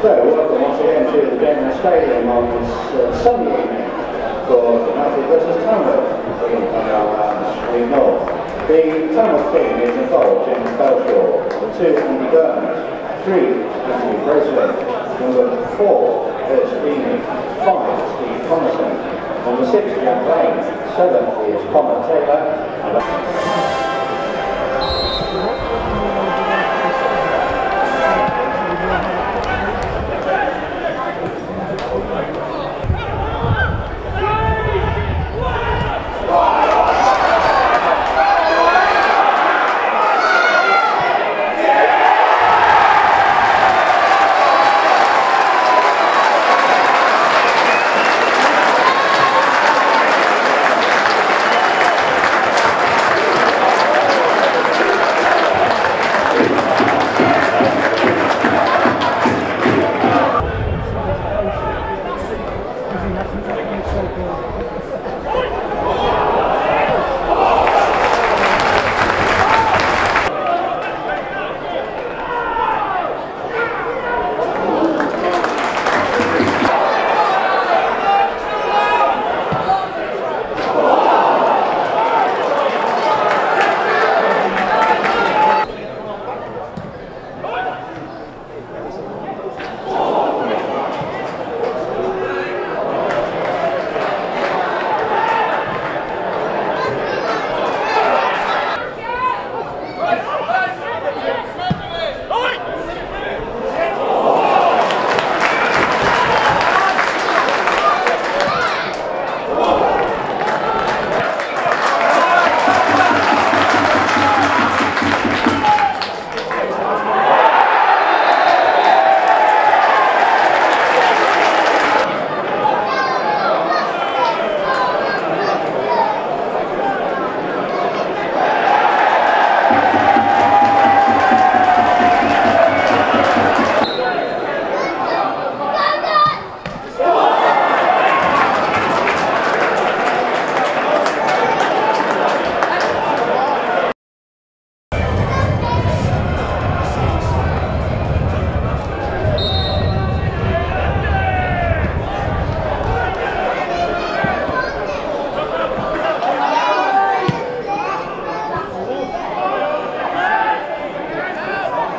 to the Denver Stadium on this uh, Sunday evening for United versus Tamworth. In Street North. The Tamworth team is involved in Belshaw, the two Andy Burns, three Matthew Bracelet, number four is Beanie, five Steve Thomason, number six Jack Lane, seven is Connor Taylor,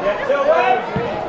Yeah, to it!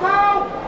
走